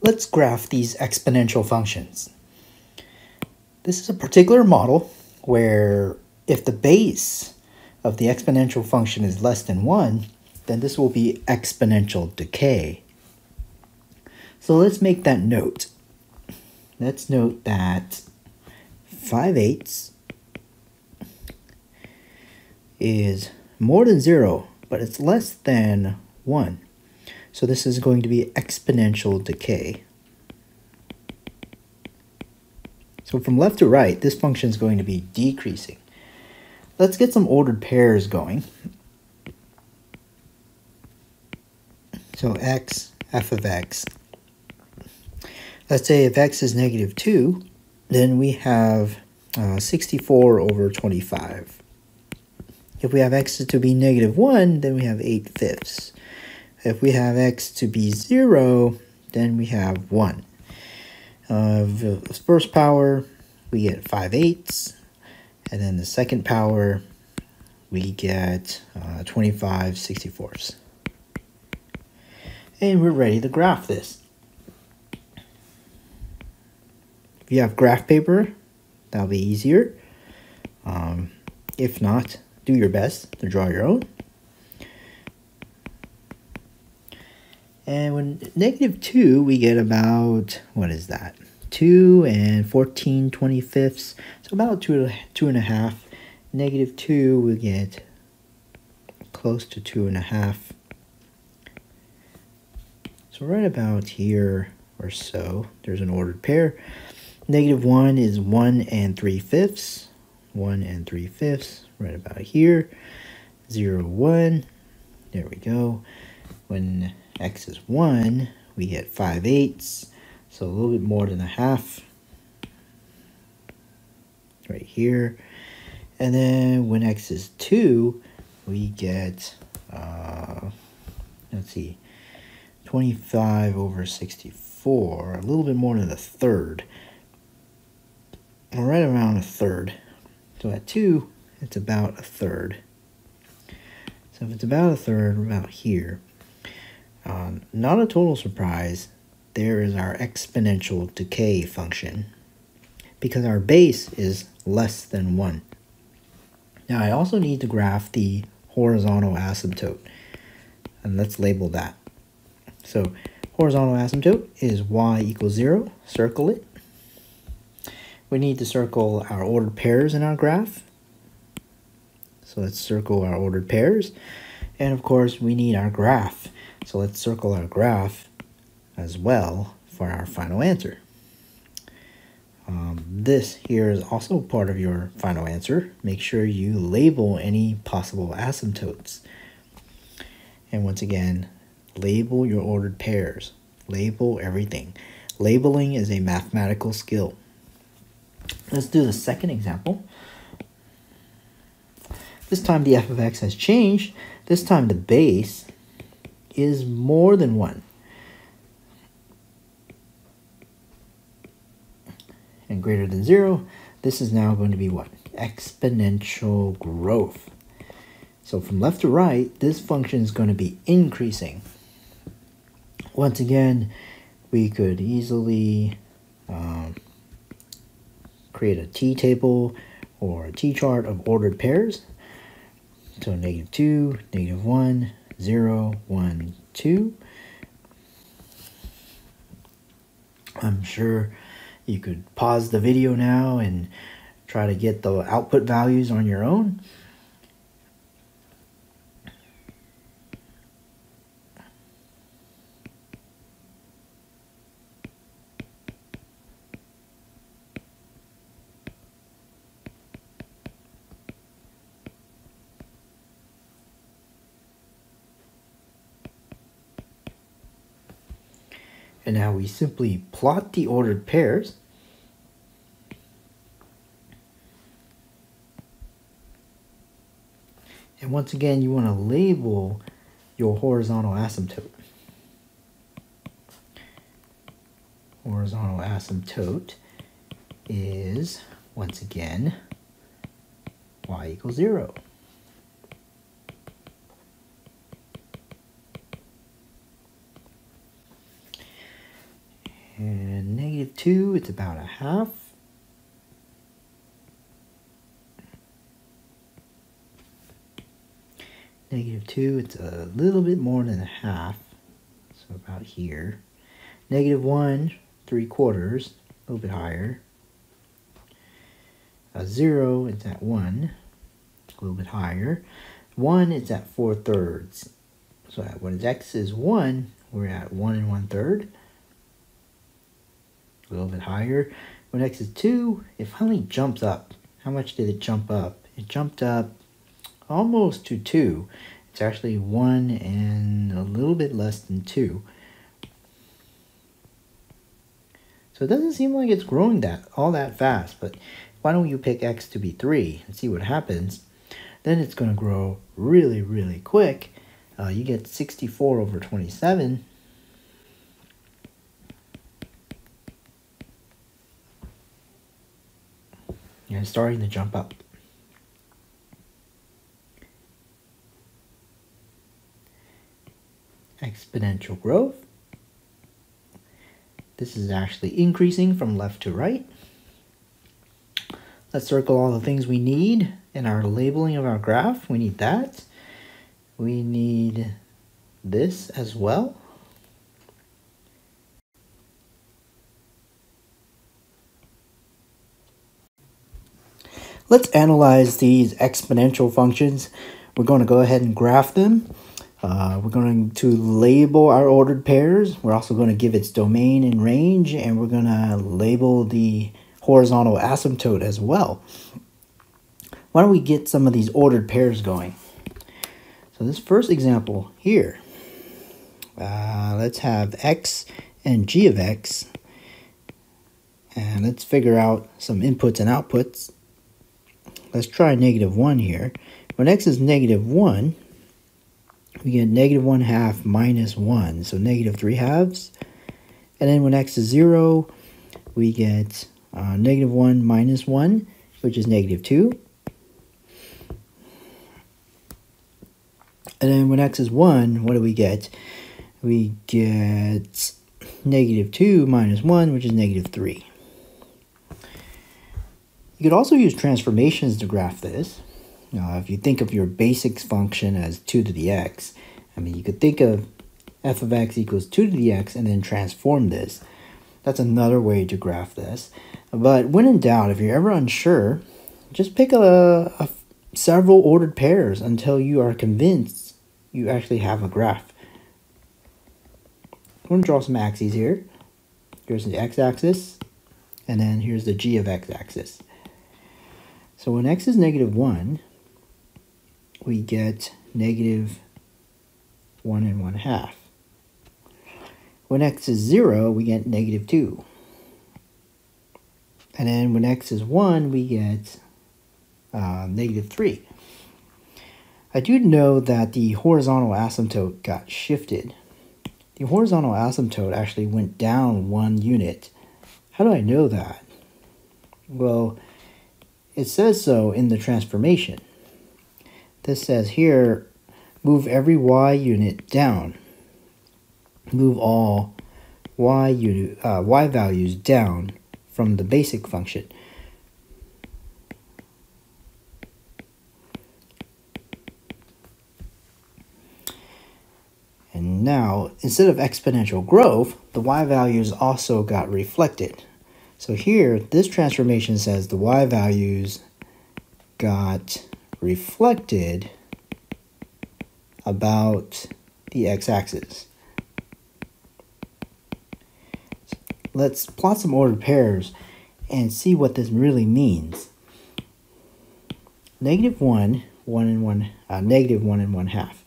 let's graph these exponential functions. This is a particular model where if the base of the exponential function is less than 1, then this will be exponential decay. So let's make that note. Let's note that 5 eighths is more than 0, but it's less than 1. So this is going to be exponential decay. So from left to right, this function is going to be decreasing. Let's get some ordered pairs going. So x, f of x. Let's say if x is negative 2, then we have uh, 64 over 25. If we have x to be negative 1, then we have 8 fifths. If we have x to be 0, then we have 1. Uh, the first power, we get 5 eighths. And then the second power, we get uh, 25 64ths. And we're ready to graph this. If you have graph paper, that'll be easier. Um, if not, do your best to draw your own. And when negative 2, we get about, what is that? 2 and 14 25ths. So about two, two and a half. Negative 2, we get close to two and a half. So right about here or so, there's an ordered pair. Negative 1 is 1 and 3 fifths. 1 and 3 fifths, right about here. 0, 1. There we go. When x is 1, we get 5 eighths. So a little bit more than a half. Right here. And then when x is 2, we get, uh, let's see, 25 over 64, a little bit more than a third. Right around a third. So at 2, it's about a third. So if it's about a third, about here. Um, not a total surprise, there is our exponential decay function because our base is less than 1. Now I also need to graph the horizontal asymptote, and let's label that. So horizontal asymptote is y equals 0, circle it. We need to circle our ordered pairs in our graph. So let's circle our ordered pairs. And of course, we need our graph. So let's circle our graph as well for our final answer. Um, this here is also part of your final answer. Make sure you label any possible asymptotes. And once again, label your ordered pairs. Label everything. Labeling is a mathematical skill. Let's do the second example. This time the f of x has changed. This time the base is more than 1. And greater than 0, this is now going to be what? Exponential growth. So from left to right, this function is going to be increasing. Once again, we could easily um, create a t-table or a t-chart of ordered pairs. So negative 2, negative 1, 0, 1, 2. I'm sure you could pause the video now and try to get the output values on your own. And now we simply plot the ordered pairs. And once again, you want to label your horizontal asymptote. Horizontal asymptote is, once again, y equals 0. 2, it's about a half. Negative 2, it's a little bit more than a half, so about here. Negative 1, 3 quarters, a little bit higher. A 0, it's at 1, a little bit higher. 1, it's at 4 thirds. So when x is 1, we're at 1 and 1 third. A little bit higher. When x is 2, it finally jumps up. How much did it jump up? It jumped up almost to 2. It's actually 1 and a little bit less than 2. So it doesn't seem like it's growing that all that fast, but why don't you pick x to be 3 and see what happens? Then it's going to grow really, really quick. Uh, you get 64 over 27. And starting to jump up. exponential growth. This is actually increasing from left to right. Let's circle all the things we need in our labeling of our graph. We need that. We need this as well. Let's analyze these exponential functions. We're going to go ahead and graph them. Uh, we're going to label our ordered pairs. We're also going to give its domain and range, and we're going to label the horizontal asymptote as well. Why don't we get some of these ordered pairs going? So this first example here, uh, let's have x and g of x, and let's figure out some inputs and outputs. Let's try negative 1 here. When x is negative 1, we get negative 1 half minus 1, so negative 3 halves. And then when x is 0, we get uh, negative 1 minus 1, which is negative 2. And then when x is 1, what do we get? We get negative 2 minus 1, which is negative 3. You could also use transformations to graph this. Now, if you think of your basics function as 2 to the x, I mean, you could think of f of x equals 2 to the x and then transform this. That's another way to graph this. But when in doubt, if you're ever unsure, just pick a, a several ordered pairs until you are convinced you actually have a graph. I'm going to draw some axes here. Here's the x-axis, and then here's the g of x-axis. So when x is negative 1, we get negative 1 and 1 half. When x is 0, we get negative 2. And then when x is 1, we get uh, negative 3. I do know that the horizontal asymptote got shifted. The horizontal asymptote actually went down one unit. How do I know that? Well, it says so in the transformation. This says here, move every y unit down. Move all y, uh, y values down from the basic function. And now, instead of exponential growth, the y values also got reflected. So here, this transformation says the y values got reflected about the x-axis. Let's plot some ordered pairs and see what this really means. Negative 1, 1 and 1, uh, negative 1 and 1 half.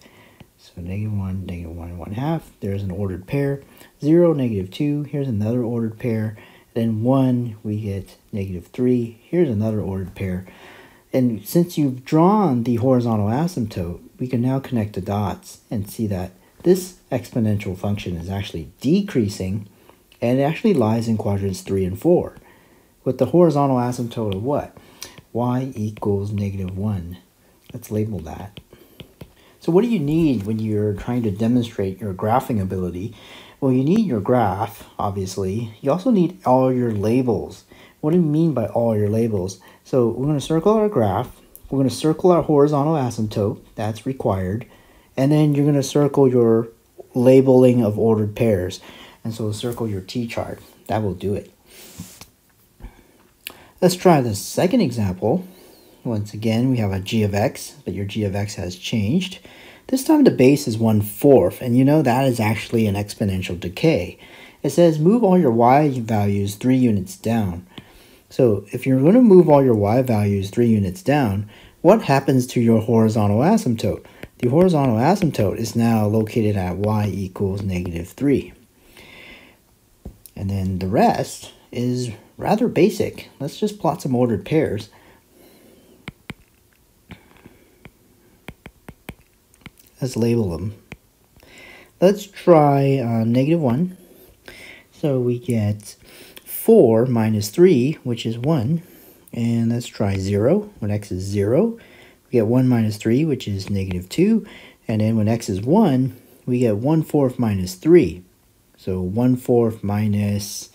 So negative 1, negative 1 and 1 half. There's an ordered pair. 0, negative 2. Here's another ordered pair. Then 1, we get negative 3. Here's another ordered pair. And since you've drawn the horizontal asymptote, we can now connect the dots and see that this exponential function is actually decreasing and it actually lies in quadrants 3 and 4 with the horizontal asymptote of what? y equals negative 1. Let's label that. So what do you need when you're trying to demonstrate your graphing ability? Well, you need your graph, obviously. You also need all your labels. What do you mean by all your labels? So we're going to circle our graph. We're going to circle our horizontal asymptote. That's required. And then you're going to circle your labeling of ordered pairs. And so circle your t-chart. That will do it. Let's try the second example. Once again, we have a g of x, but your g of x has changed. This time the base is 1 fourth, and you know that is actually an exponential decay. It says move all your y values 3 units down. So if you're going to move all your y values 3 units down, what happens to your horizontal asymptote? The horizontal asymptote is now located at y equals negative 3. And then the rest is rather basic. Let's just plot some ordered pairs. Let's label them. Let's try uh, negative 1. So we get 4 minus 3, which is 1. And let's try 0 when x is 0. We get 1 minus 3, which is negative 2. And then when x is 1, we get 1 fourth minus 3. So 1 fourth minus,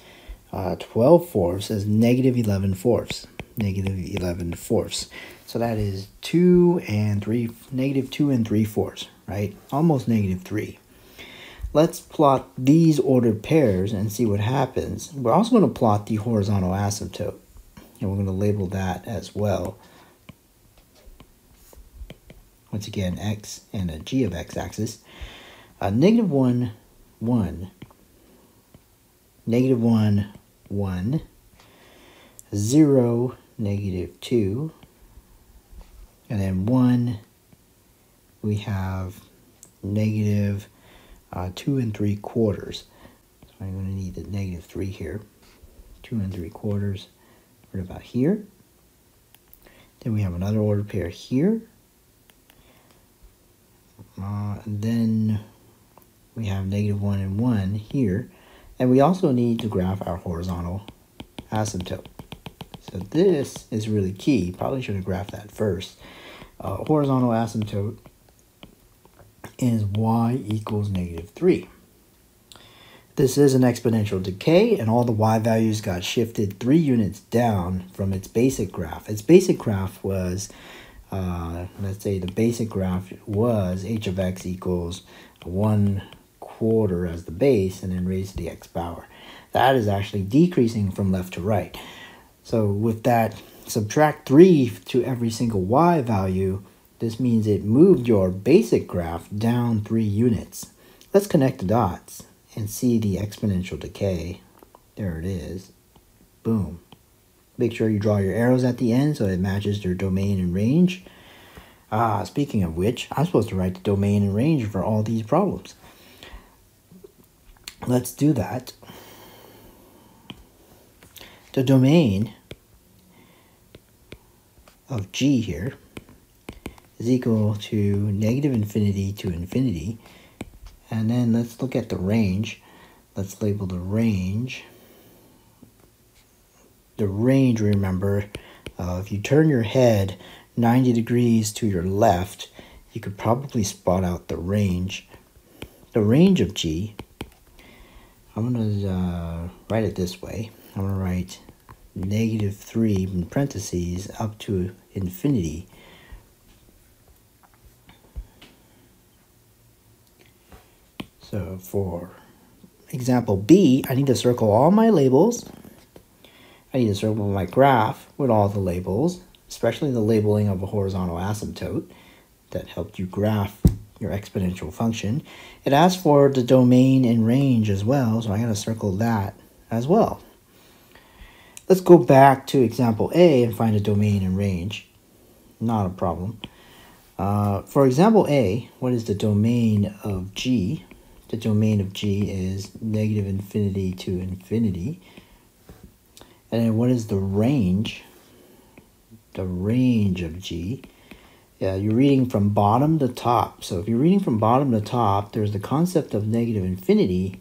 uh, 12 fourths is negative 11 fourths. Negative 11 fourths. So that is 2 and 3, negative 2 and 3 fourths right? Almost negative 3. Let's plot these ordered pairs and see what happens. We're also going to plot the horizontal asymptote, and we're going to label that as well. Once again, x and a g of x axis. Uh, negative 1, 1. Negative 1, 1. 0, negative 2. And then 1, we have negative, uh, 2 and 3 quarters. So I'm going to need the negative 3 here. 2 and 3 quarters right about here. Then we have another order pair here. Uh, then we have negative 1 and 1 here. And we also need to graph our horizontal asymptote. So this is really key. Probably should have graphed that first. Uh, horizontal asymptote is y equals negative 3. This is an exponential decay, and all the y values got shifted 3 units down from its basic graph. Its basic graph was, uh, let's say the basic graph was h of x equals 1 quarter as the base, and then raised to the x power. That is actually decreasing from left to right. So with that, subtract 3 to every single y value, this means it moved your basic graph down three units. Let's connect the dots and see the exponential decay. There it is. Boom. Make sure you draw your arrows at the end so it matches your domain and range. Ah, speaking of which, I'm supposed to write the domain and range for all these problems. Let's do that. The domain of G here is equal to negative infinity to infinity. And then let's look at the range. Let's label the range. The range, remember, uh, if you turn your head 90 degrees to your left, you could probably spot out the range. The range of G, I'm going to uh, write it this way. I'm going to write negative 3 in parentheses up to infinity So for example B, I need to circle all my labels. I need to circle my graph with all the labels, especially the labeling of a horizontal asymptote that helped you graph your exponential function. It asks for the domain and range as well, so I'm going to circle that as well. Let's go back to example A and find a domain and range. Not a problem. Uh, for example A, what is the domain of G? The domain of G is negative infinity to infinity. And then what is the range? The range of G. Yeah, you're reading from bottom to top. So if you're reading from bottom to top, there's the concept of negative infinity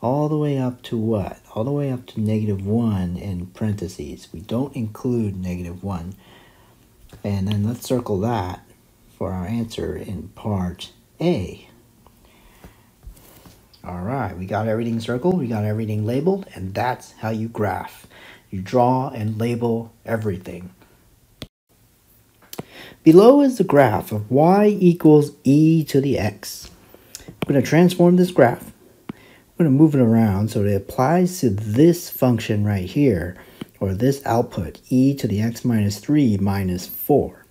all the way up to what? All the way up to negative 1 in parentheses. We don't include negative 1. And then let's circle that for our answer in part A. All right, we got everything circled, we got everything labeled, and that's how you graph. You draw and label everything. Below is the graph of y equals e to the x. I'm going to transform this graph. I'm going to move it around so it applies to this function right here, or this output, e to the x minus 3 minus 4.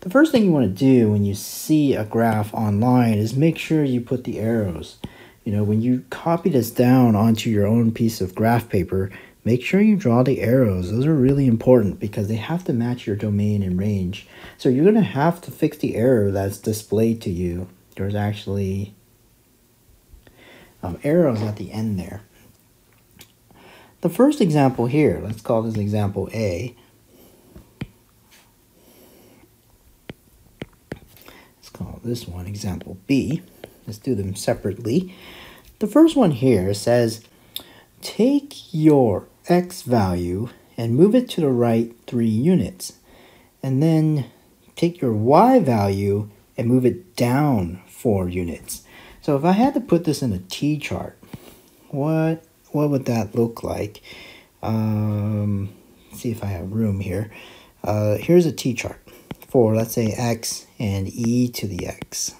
The first thing you want to do when you see a graph online is make sure you put the arrows. You know, when you copy this down onto your own piece of graph paper, make sure you draw the arrows. Those are really important because they have to match your domain and range. So you're going to have to fix the error that's displayed to you. There's actually um, arrows at the end there. The first example here, let's call this example A. Let's call this one example B. Let's do them separately. The first one here says, take your x value and move it to the right 3 units. And then take your y value and move it down 4 units. So if I had to put this in a t-chart, what, what would that look like? Um, see if I have room here. Uh, here's a t-chart for, let's say, x and e to the x.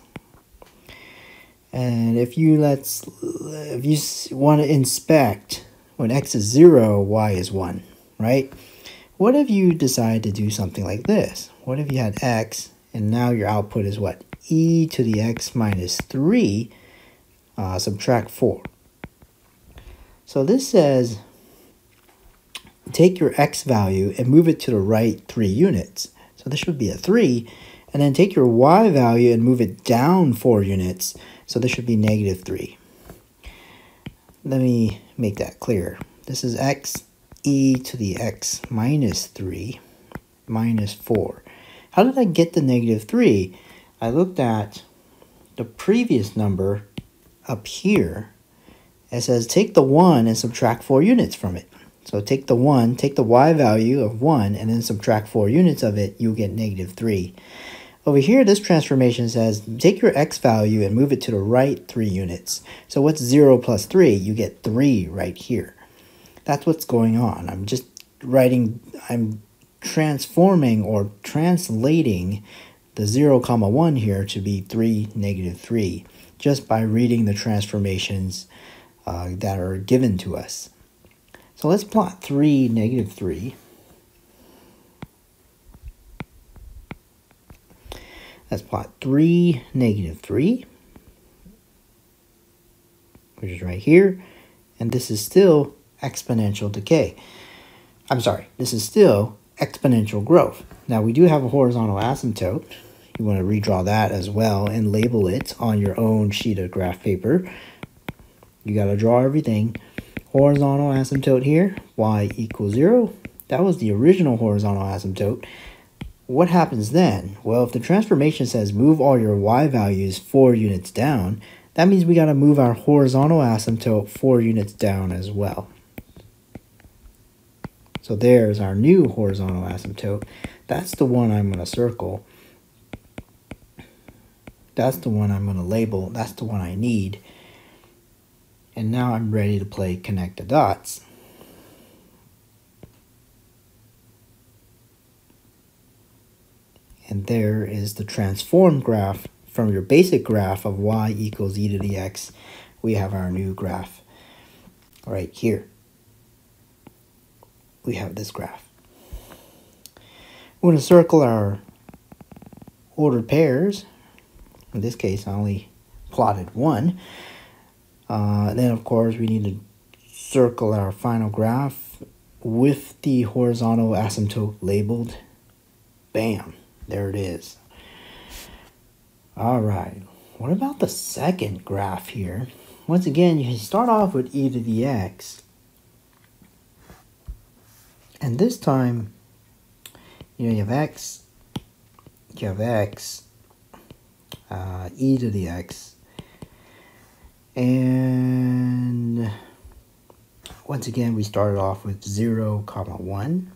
And if you let's if you want to inspect when x is 0, y is 1, right? What if you decide to do something like this? What if you had x and now your output is what? e to the x minus 3 uh, subtract 4. So this says take your x value and move it to the right 3 units. So this should be a 3. And then take your y value and move it down 4 units. So this should be negative 3. Let me make that clear. This is x e to the x minus 3 minus 4. How did I get the negative 3? I looked at the previous number up here. It says take the 1 and subtract 4 units from it. So take the 1, take the y value of 1, and then subtract 4 units of it, you'll get negative 3. Over here, this transformation says take your x value and move it to the right 3 units. So what's 0 plus 3? You get 3 right here. That's what's going on. I'm just writing, I'm transforming or translating the 0 comma 1 here to be 3 negative 3 just by reading the transformations uh, that are given to us. So let's plot 3, negative 3. Let's plot 3, negative 3, which is right here. And this is still exponential decay. I'm sorry, this is still exponential growth. Now we do have a horizontal asymptote. You want to redraw that as well and label it on your own sheet of graph paper. You got to draw everything horizontal asymptote here, y equals 0. That was the original horizontal asymptote. What happens then? Well, if the transformation says move all your y values 4 units down, that means we got to move our horizontal asymptote 4 units down as well. So there's our new horizontal asymptote. That's the one I'm going to circle. That's the one I'm going to label. That's the one I need. And now I'm ready to play connect the dots. And there is the transform graph from your basic graph of y equals e to the x. We have our new graph right here. We have this graph. We're going to circle our ordered pairs. In this case, I only plotted one. Uh, then of course we need to circle our final graph with the horizontal asymptote labeled. Bam, there it is. All right, what about the second graph here? Once again, you start off with e to the x. And this time, you know, you have x, you have x, uh, e to the x, and once again, we started off with 0, comma 1.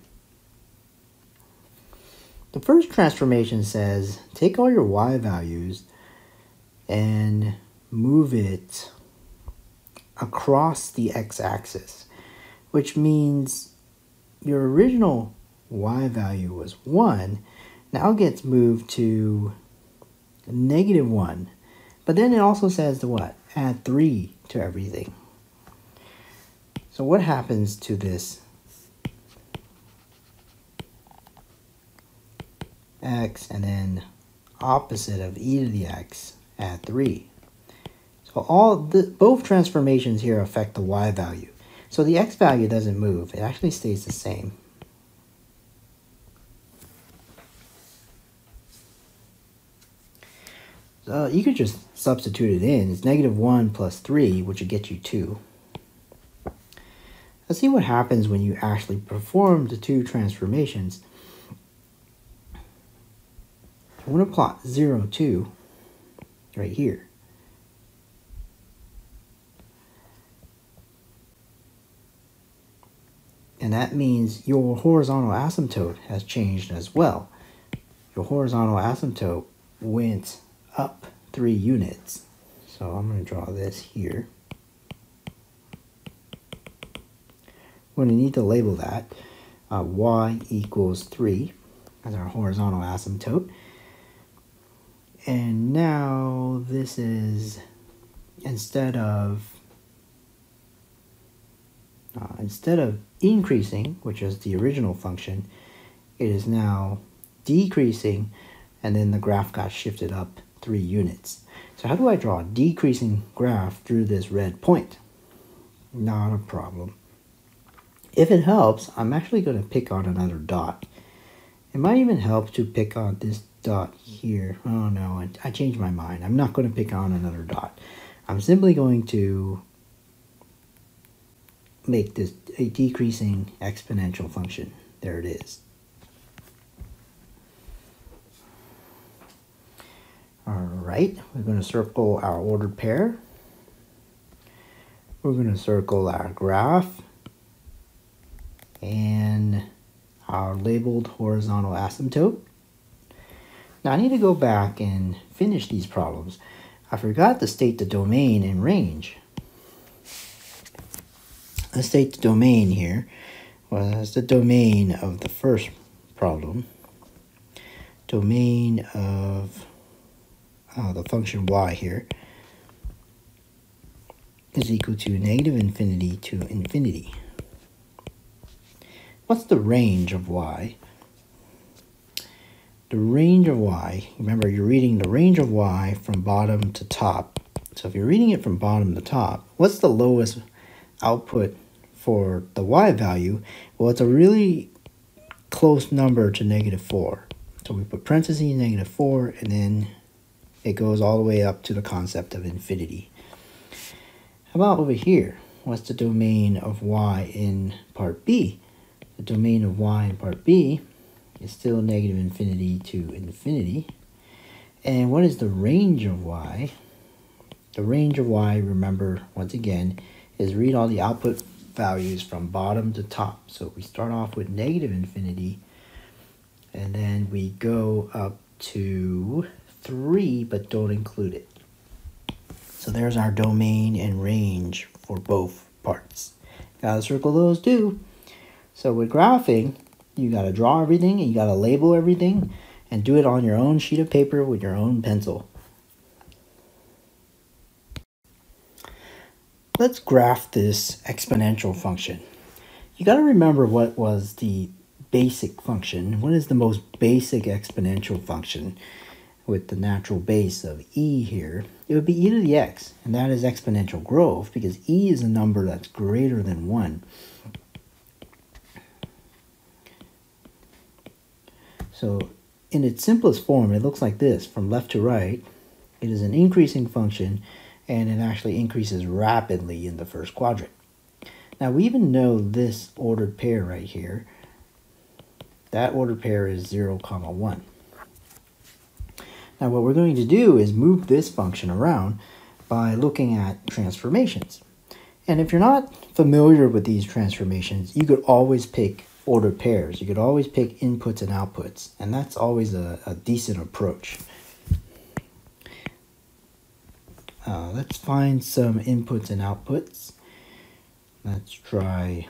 The first transformation says take all your y values and move it across the x-axis, which means your original y value was 1, now gets moved to negative 1. But then it also says to what? Add 3 to everything. So what happens to this x and then opposite of e to the x at 3? So all the, both transformations here affect the y value. So the x value doesn't move. It actually stays the same. So you could just substitute it in. It's negative 1 plus 3, which would get you 2. Let's see what happens when you actually perform the two transformations. I'm going to plot 0, 2 right here. And that means your horizontal asymptote has changed as well. Your horizontal asymptote went up three units. So I'm going to draw this here. We're going to need to label that uh, y equals 3 as our horizontal asymptote. And now this is, instead of, uh, instead of increasing, which is the original function, it is now decreasing, and then the graph got shifted up three units. So how do I draw a decreasing graph through this red point? Not a problem. If it helps, I'm actually going to pick on another dot. It might even help to pick on this dot here. Oh no, I, I changed my mind. I'm not going to pick on another dot. I'm simply going to make this a decreasing exponential function. There it is. All right, we're going to circle our ordered pair. We're going to circle our graph and our labeled horizontal asymptote. Now I need to go back and finish these problems. I forgot to state the domain and range. Let's state the domain here. Well, that's the domain of the first problem. Domain of uh, the function y here is equal to negative infinity to infinity. What's the range of y? The range of y, remember you're reading the range of y from bottom to top. So if you're reading it from bottom to top, what's the lowest output for the y value? Well, it's a really close number to negative 4. So we put parentheses negative 4 and then it goes all the way up to the concept of infinity. How about over here? What's the domain of y in part B? the domain of y in part b is still negative infinity to infinity. And what is the range of y? The range of y, remember, once again, is read all the output values from bottom to top. So we start off with negative infinity, and then we go up to 3, but don't include it. So there's our domain and range for both parts. Gotta circle those too. So with graphing, you got to draw everything and you got to label everything and do it on your own sheet of paper with your own pencil. Let's graph this exponential function. You got to remember what was the basic function. What is the most basic exponential function with the natural base of e here? It would be e to the x, and that is exponential growth because e is a number that's greater than 1. So in its simplest form, it looks like this from left to right. It is an increasing function and it actually increases rapidly in the first quadrant. Now we even know this ordered pair right here. That ordered pair is 0, comma 1. Now what we're going to do is move this function around by looking at transformations. And if you're not familiar with these transformations, you could always pick ordered pairs. You could always pick inputs and outputs, and that's always a, a decent approach. Uh, let's find some inputs and outputs. Let's try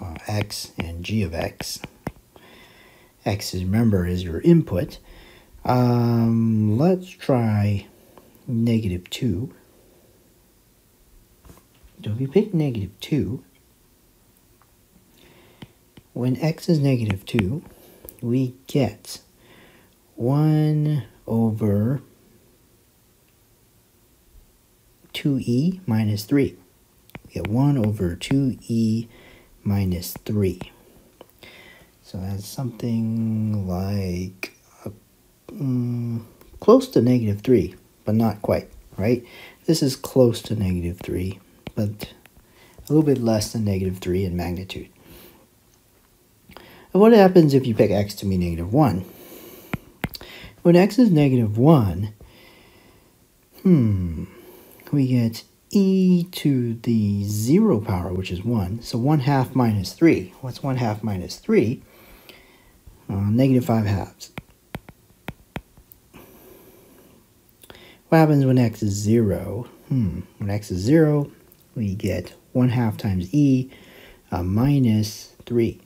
uh, x and g of x. x is, remember, is your input. Um, let's try negative 2. So if you pick negative 2, when x is negative 2, we get 1 over 2e minus 3. We get 1 over 2e minus 3. So that's something like uh, mm, close to negative 3, but not quite, right? This is close to negative 3, but a little bit less than negative 3 in magnitude. And what happens if you pick x to be negative 1? When x is negative 1, hmm, we get e to the 0 power, which is 1. So 1 half minus 3. What's 1 half minus 3? Uh, negative 5 halves. What happens when x is 0? Hmm, when x is 0, we get 1 half times e uh, minus 3.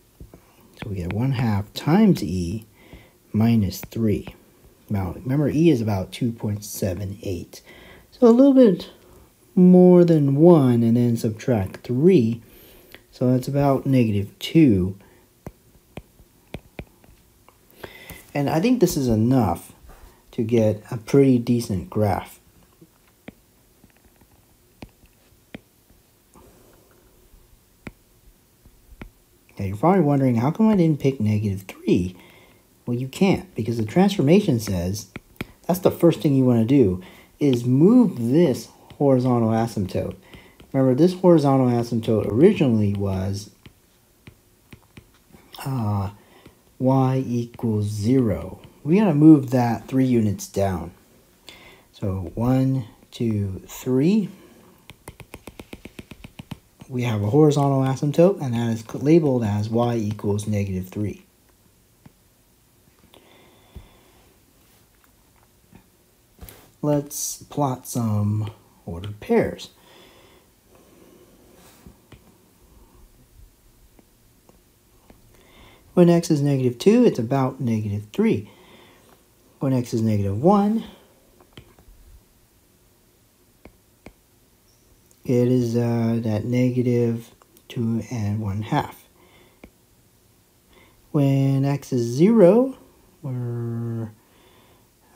So we get 1 half times e minus 3. Now, remember, e is about 2.78. So a little bit more than 1 and then subtract 3. So that's about negative 2. And I think this is enough to get a pretty decent graph. Now you're probably wondering, how come I didn't pick negative 3? Well, you can't, because the transformation says, that's the first thing you want to do, is move this horizontal asymptote. Remember, this horizontal asymptote originally was uh, y equals 0. We got to move that 3 units down. So 1, 2, 3. We have a horizontal asymptote, and that is labeled as y equals negative 3. Let's plot some ordered pairs. When x is negative 2, it's about negative 3. When x is negative 1, it is uh, that negative 2 and 1 half. When x is 0, we're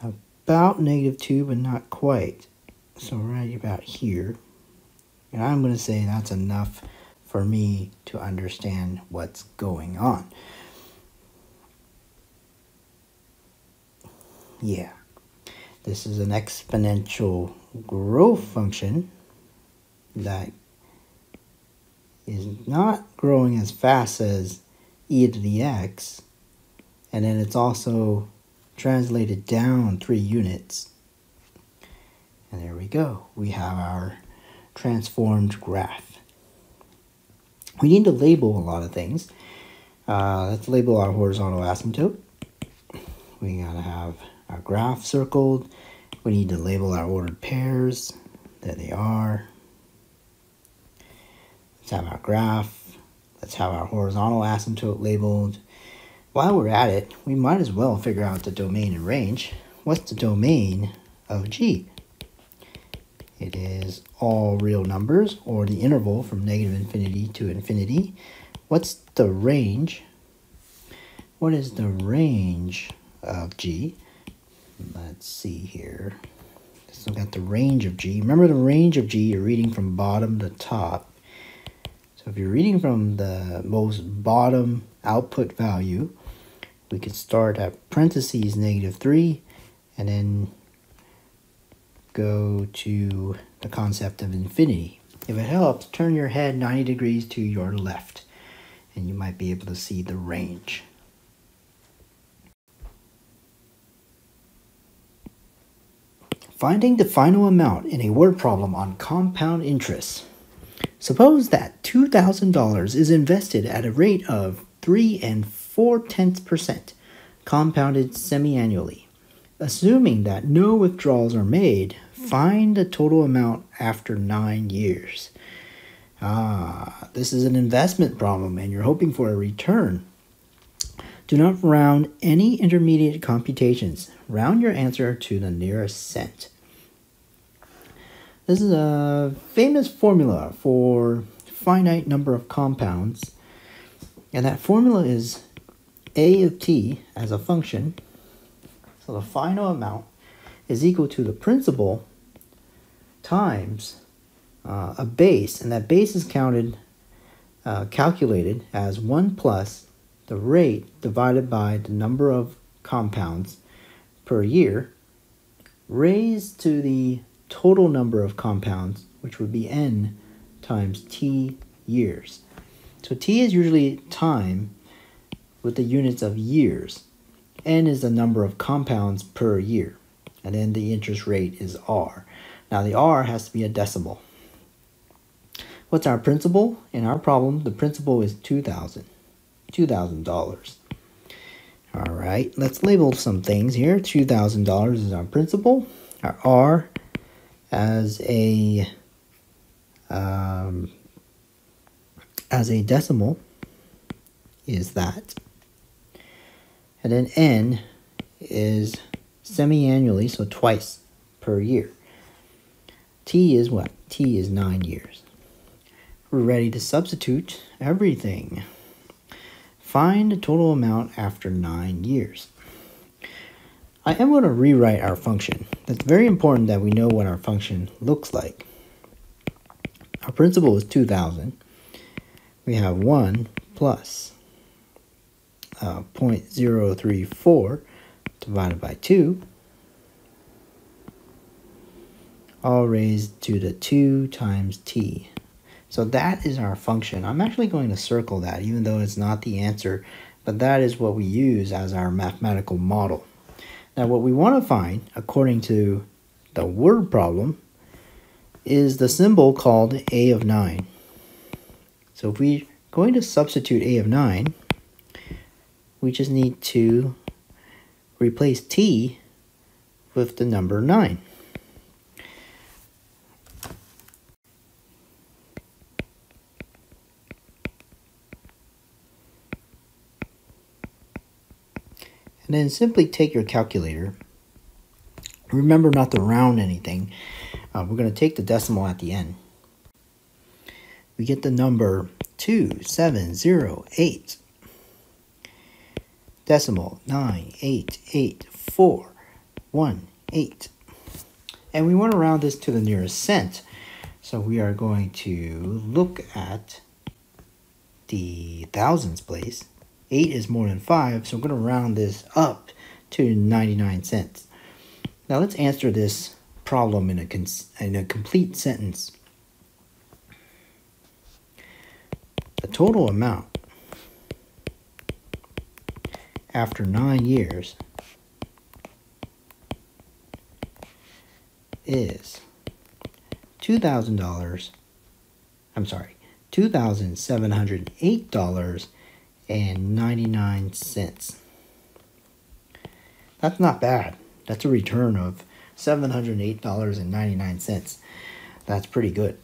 about negative 2, but not quite. So right about here. And I'm going to say that's enough for me to understand what's going on. Yeah. This is an exponential growth function that is not growing as fast as e to the x. And then it's also translated down three units and there we go. We have our transformed graph. We need to label a lot of things. Uh, let's label our horizontal asymptote. We gotta have our graph circled. We need to label our ordered pairs. There they are. Let's have our graph. Let's have our horizontal asymptote labeled. While we're at it, we might as well figure out the domain and range. What's the domain of G? It is all real numbers, or the interval from negative infinity to infinity. What's the range? What is the range of g? Let's see here. Let's look at the range of g. Remember the range of g, you're reading from bottom to top. If you're reading from the most bottom output value, we could start at parentheses negative 3 and then go to the concept of infinity. If it helps, turn your head 90 degrees to your left, and you might be able to see the range. Finding the final amount in a word problem on compound interest. Suppose that $2,000 is invested at a rate of 3 and 4 tenths percent, compounded semi-annually. Assuming that no withdrawals are made, Find the total amount after nine years. Ah, this is an investment problem and you're hoping for a return. Do not round any intermediate computations. Round your answer to the nearest cent. This is a famous formula for finite number of compounds. And that formula is a of t as a function. So the final amount is equal to the principal times uh, a base. And that base is counted, uh, calculated as 1 plus the rate divided by the number of compounds per year raised to the total number of compounds, which would be n times t years. So t is usually time with the units of years. n is the number of compounds per year. And then the interest rate is r. Now the r has to be a decimal. What's our principal? In our problem, the principal is $2,000. $2,000. All right, let's label some things here. $2,000 is our principal. Our R as a um, as a decimal is that. And then N is semi-annually, so twice per year. T is what? T is nine years. We're ready to substitute everything. Find the total amount after nine years. I am going to rewrite our function. It's very important that we know what our function looks like. Our principal is 2,000. We have 1 plus, uh, 0.034 divided by 2, all raised to the 2 times t. So that is our function. I'm actually going to circle that even though it's not the answer, but that is what we use as our mathematical model. Now what we want to find, according to the word problem, is the symbol called a of 9. So if we're going to substitute a of 9, we just need to replace t with the number 9. And then simply take your calculator. Remember not to round anything. Uh, we're going to take the decimal at the end. We get the number 2708. Decimal 9884818. And we want to round this to the nearest cent. So we are going to look at the thousands place 8 is more than 5, so I'm going to round this up to 99 cents. Now let's answer this problem in a, in a complete sentence. The total amount after 9 years is $2,000, I'm sorry, $2,708 and 99 cents. That's not bad. That's a return of $708.99. That's pretty good.